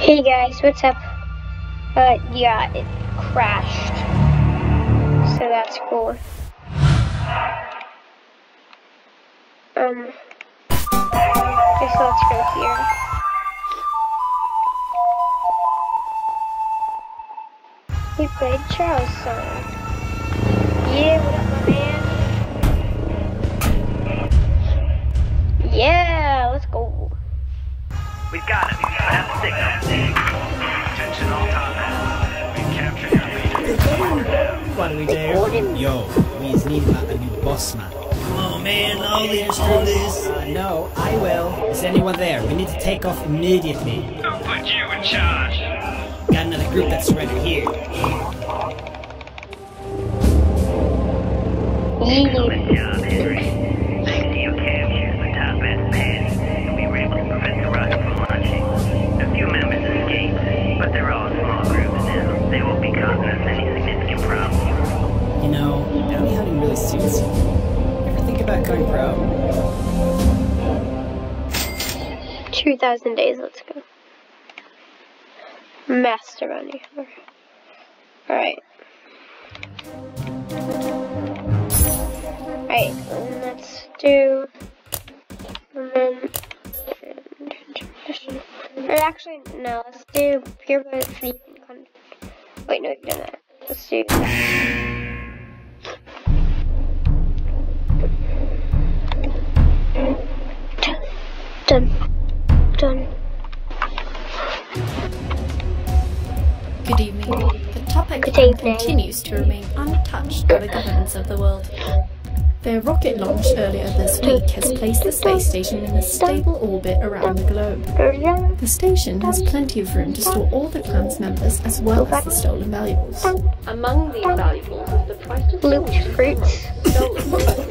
Hey guys, what's up? Uh, yeah, it crashed. So that's cool. Um, guess let's go here. We played Charles' song. Yeah, what up, my man? Yeah. We've got it. I have the signal. Attention all targets. We've captured your leader. What do we do? Yo, we just need a new boss man. Come on, man, I'll lead us through this. Uh, no, I will. Is anyone there? We need to take off immediately. Who put you in charge? Got another group that's right here. Excellent job, Henry. Ever think about going pro? 2,000 days, let's go. Master Hunter. Alright. Alright, let's do. Or actually, no, let's do Pure. Wait, no, we've done that. Let's do Done. Done. Good evening. The Topic Good Plan evening. continues to remain untouched by the governments of the world. Their rocket launch earlier this week has placed the space station in a stable orbit around the globe. The station has plenty of room to store all the clan's members as well as the stolen valuables. Among these valuables is the priceless Looped fruits.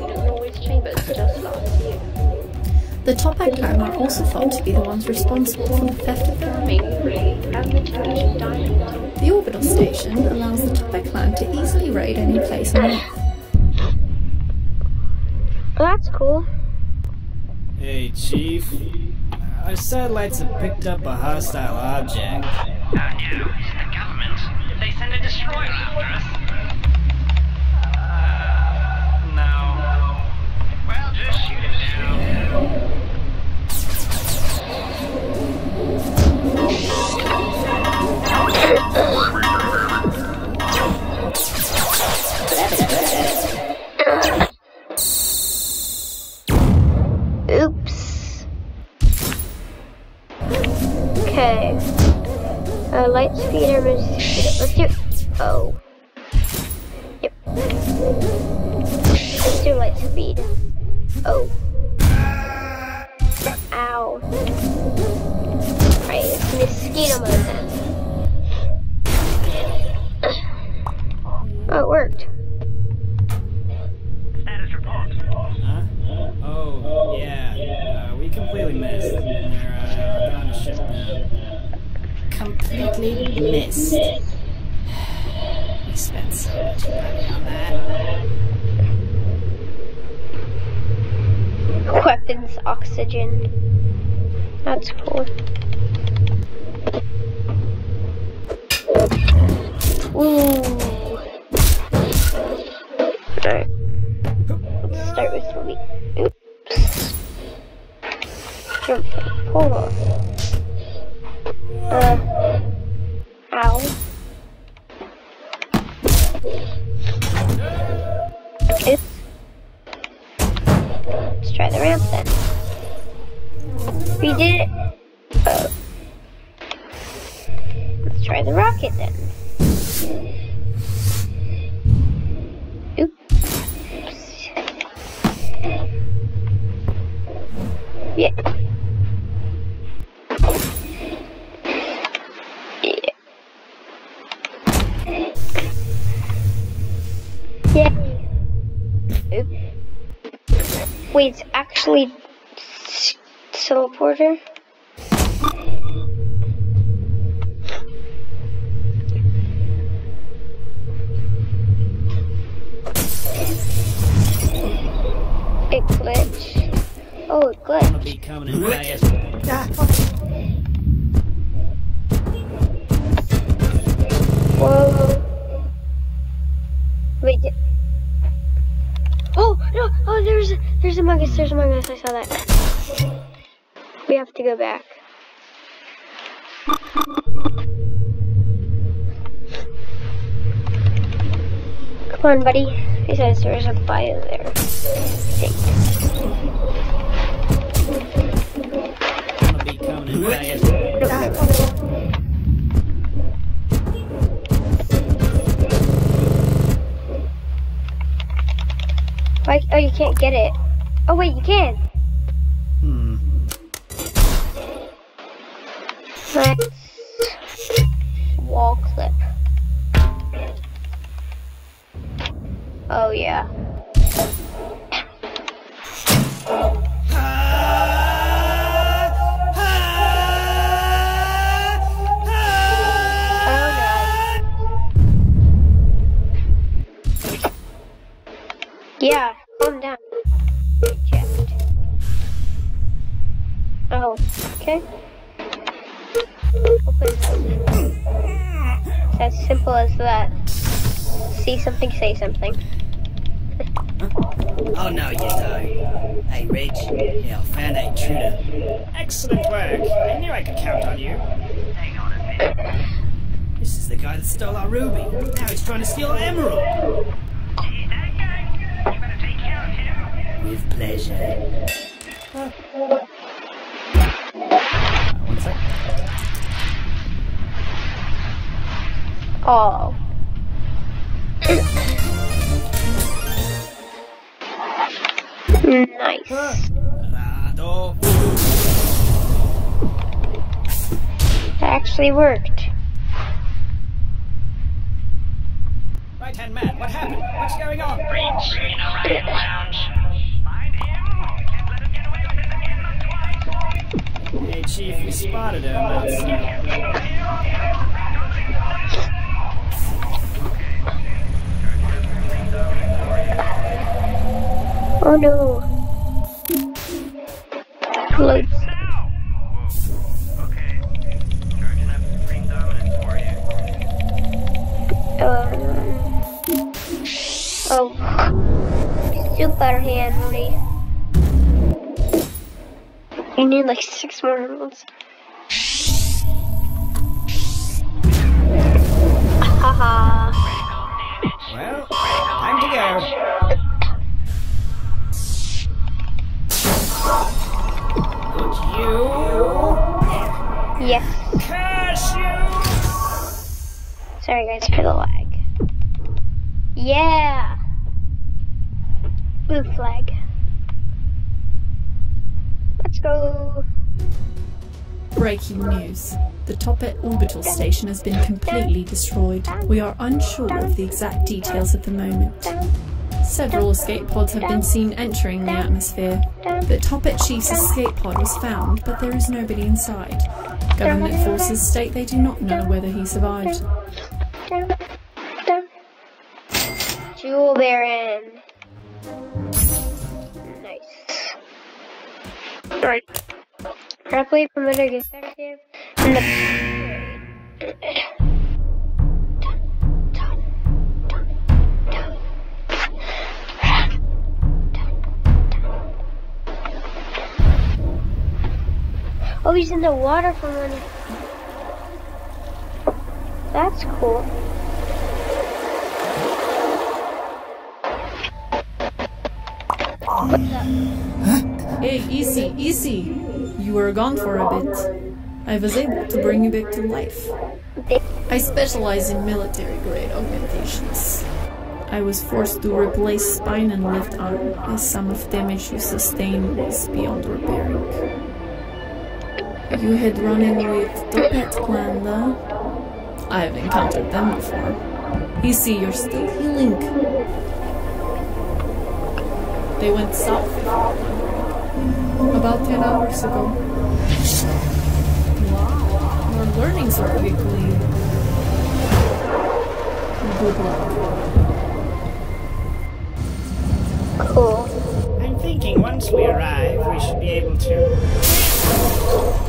The Toppat clan are also thought to be the ones responsible for the theft of the remaining ring and the Tunisian diamond. The orbital station allows the Toppat clan to easily raid any place on Earth. Well, that's cool. Hey, Chief. Our satellites have picked up a hostile object. Not you. It's the government. They send a destroyer after us. Okay. Uh, light speed or? Let's do. Oh. Yep. Let's do light speed. Oh. Ow. Right, it's mosquito mode then. Oh, it worked. Missed. We spent so much money on that. Weapons oxygen. That's cool. Ooh. Alright. Let's start with we. Oops. Jump. Hold on. Wait, it's actually teleporter? It glitched. Oh, it glitched. Whoa. Be coming in fast. yes, I saw that. We have to go back. Come on, buddy. Besides, there's a bio there. I think. Why? Oh, you can't get it. Oh, wait, you can. Hmm. Say something. Oh no, you don't. Hey, Reg. Yeah, I found that intruder. Excellent work. I knew I could count on you. Hang on a minute. This is the guy that stole our ruby. Now he's trying to steal our emerald. He's that guy. You better take care of him. With pleasure. One sec. Oh. Nice. That actually worked. Right hand man, what happened? What's going on? Reach in a riot lounge. Find him. Can't let him get away with it again. Hey, Chief, we spotted him. Oh no. You. Um. Oh. Super handy. You need like six more emeralds. Haha. Well, time to go. Would you Yes. cashew? Sorry guys for the lag. Yeah. Blue flag. Let's go. Breaking news. The Toppat orbital station has been completely destroyed. We are unsure of the exact details at the moment. Several escape pods have been seen entering the atmosphere. The Toppat Chief's escape pod was found, but there is nobody inside. Government forces state they do not know whether he survived. Jewel Baron. Nice. Alright. Properly promoted executive the Oh, he's in the water for one. That's cool. Hey, easy, easy! You were gone for a bit. I was able to bring you back to life. I specialize in military grade augmentations. I was forced to replace spine and left arm as some of the damage you sustained was beyond repairing. You had run in with the pet though? I've encountered them before. You see, you're still healing. They went south about 10 hours ago. Wow, you're learning so quickly. Good luck. Cool. I'm thinking once we arrive, we should be able to.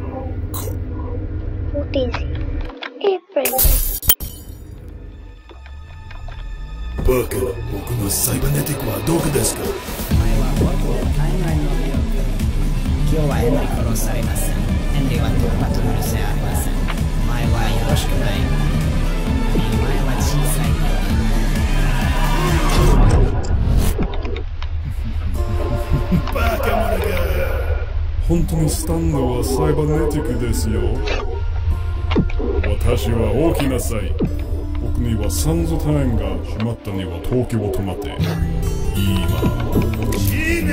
What is it? バカな僕のサイバネティックはどこですか？前は僕のタイムラインの記憶今日はヘンリー殺さはトッパと許せありません前はよろしくない前は小さいバカ者が。本当にスタンドはサイバネティックですよ私は大きなさい。僕にはサンタイムがしまったには東京を止まって。いいわ。いいね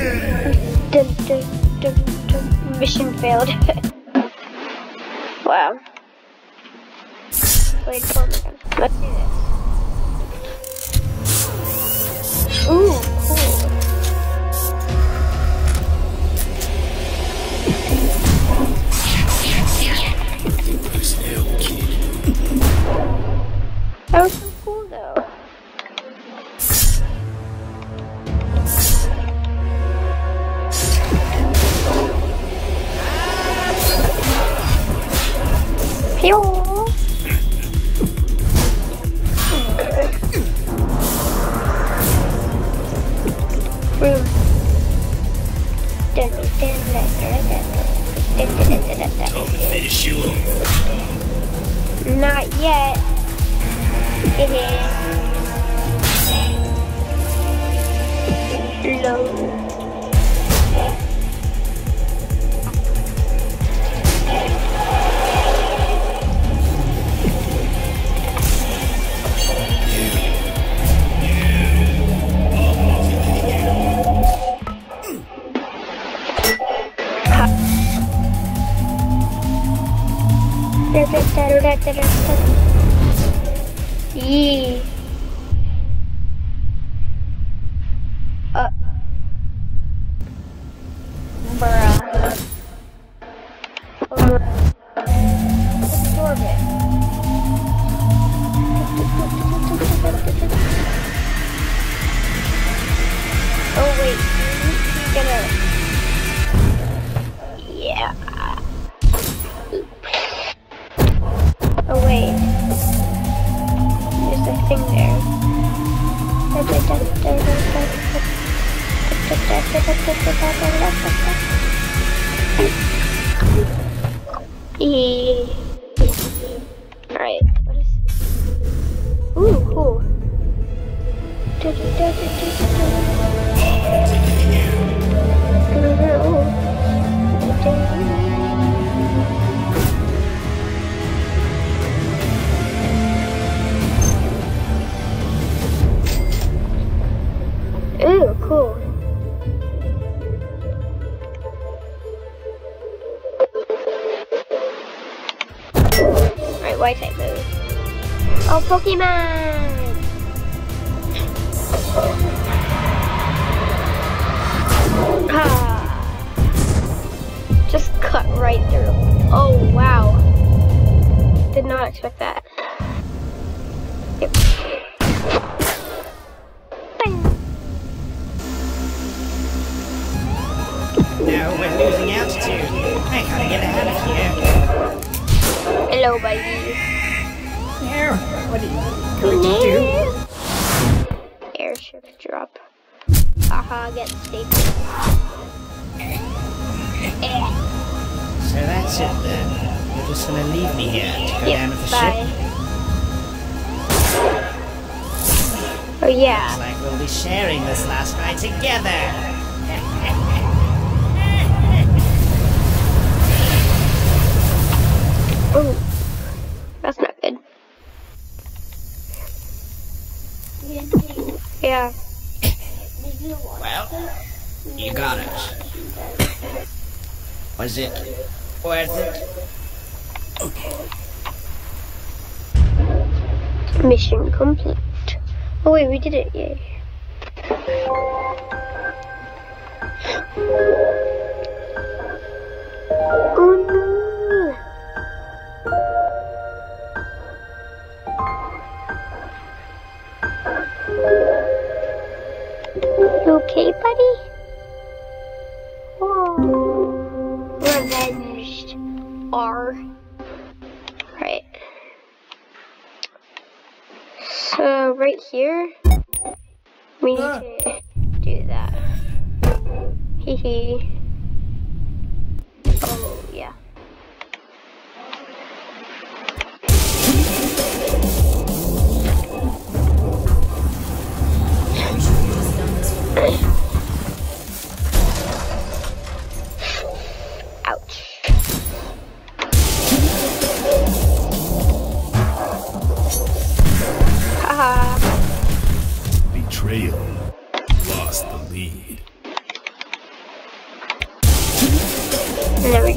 White type move. Oh, Pokemon! Ah. Just cut right through. Oh, wow. Did not expect that. Yep. No, we're losing altitude. I gotta get out of here. Hello, baby. No, what are you going to do? Airship drop. Haha, get stapled. So that's it then. You're just gonna leave me here to go yep, down with the bye. ship? Oh yeah. Looks like we'll be sharing this last ride together. Oh, that's not good. Yeah. Well, you got it. Was it worth it? Okay. Mission complete. Oh wait, we did it, yay. Oh no.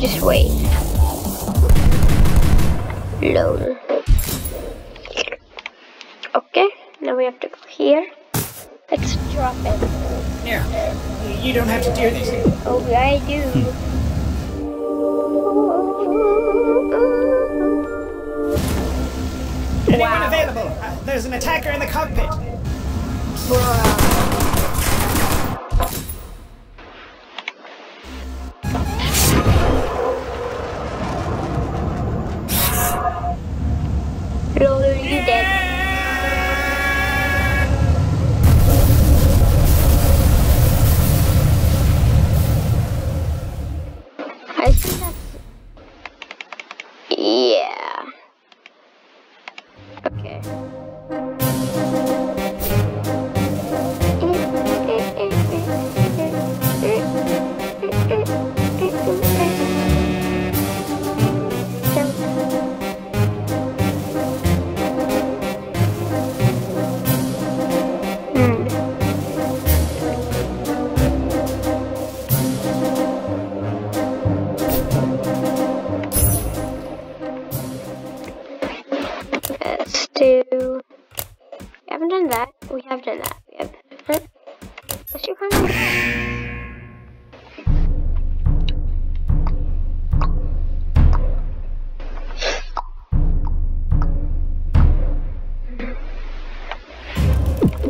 Just wait. Load. Okay, now we have to go here. Let's drop it. Here, you don't have to do this. Oh, I do. Anyone available? Uh, there's an attacker in the cockpit. Loader, Let's. We haven't done that. We have done that. We have. Huh? Let's do kind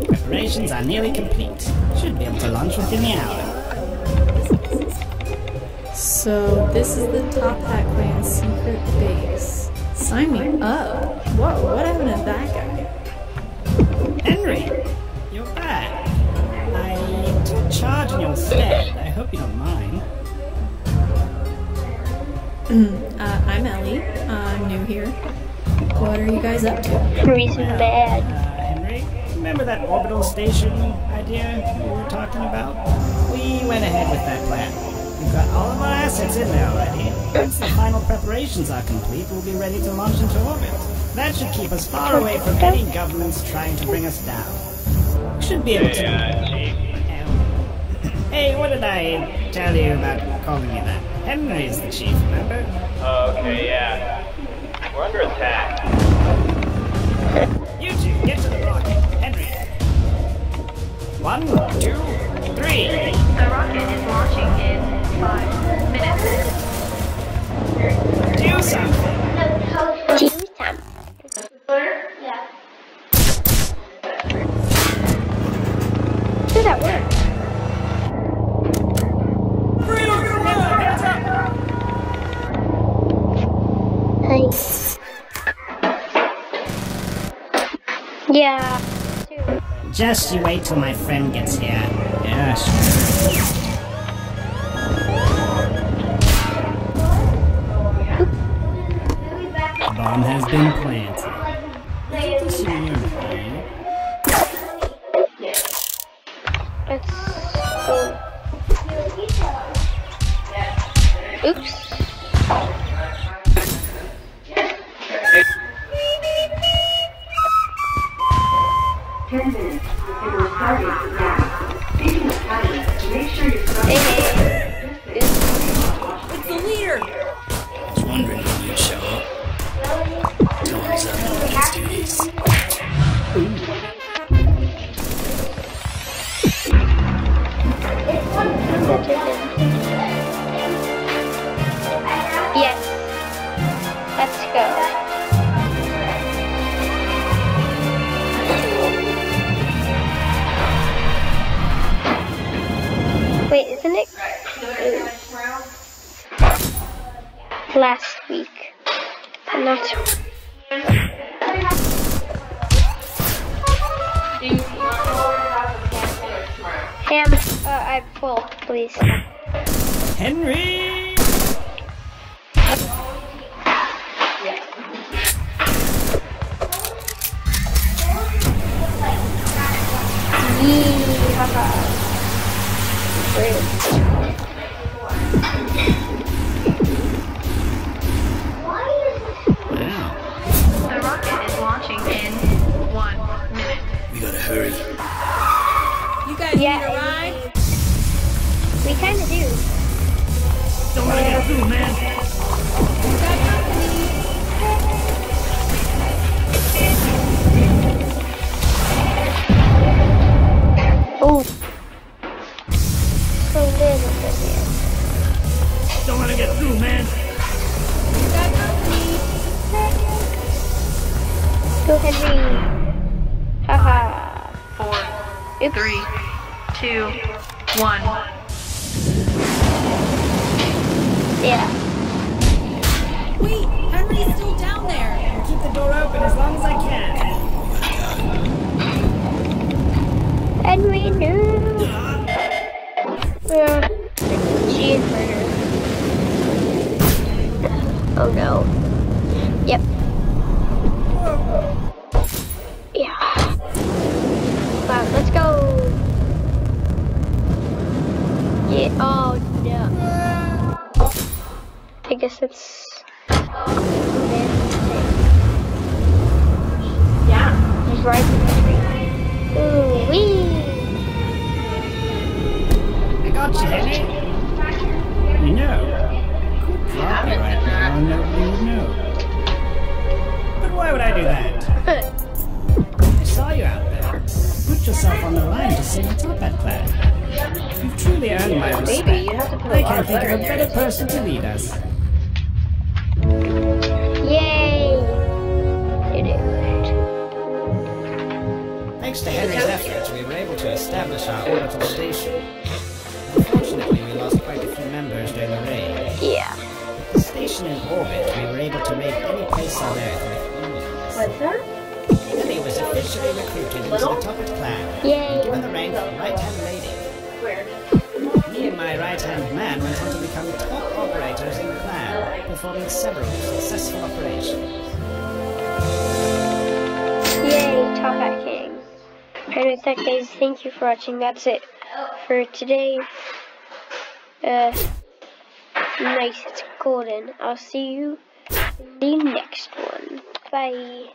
Preparations are nearly complete. Should be able to launch within the hour. So this is the Toppat Clan secret base. Sign me up. Whoa, what happened to that guy? Henry, you're back. I took charge in your stead. I hope you don't mind. Uh, I'm Ellie. I'm new here. What are you guys up to? Reason bad. Uh, Henry, remember that orbital station idea we were talking about? We went ahead with that plan. We've got all of our assets in there already. Once the final preparations are complete, we'll be ready to launch into orbit. That should keep us far away from any governments trying to bring us down. We should be able to. Um, hey, what did I tell you about calling you that? Henry is the chief, remember? Oh, okay, yeah. We're under attack. You two, get to the rocket. Henry. One, two, three. The rocket is launching in five minutes. Do something. Yeah. Just you wait till my friend gets here. Sure. Bomb has been planted. 10 minutes. It will start Ham, uh, I'm full, please. Henry! Yee, kinda do. Don't wanna get through, man. Thanks to Henry's efforts, we were able to establish our orbital station. Unfortunately, we lost quite a few members during the raid. Yeah. The station in orbit, we were able to make any place on Earth with ease. What's that? Henry was officially recruited into the Toppat clan Yay. and given the rank of right-hand lady. Where? Me and my right-hand man went on to become top operators in the clan, performing several successful operations. Yay, King. And with that, guys, thank you for watching. That's it for today. Uh, nice, it's golden. I'll see you in the next one. Bye.